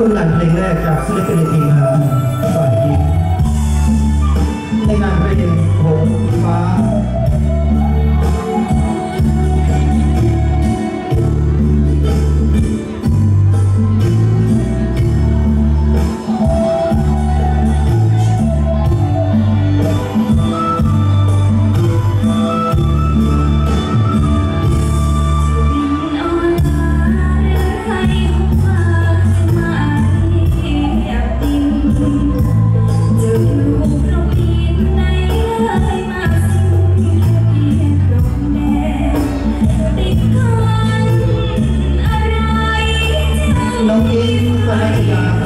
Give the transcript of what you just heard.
ผลงานเพลงแรกจากศิลปินทีมครับ Yeah.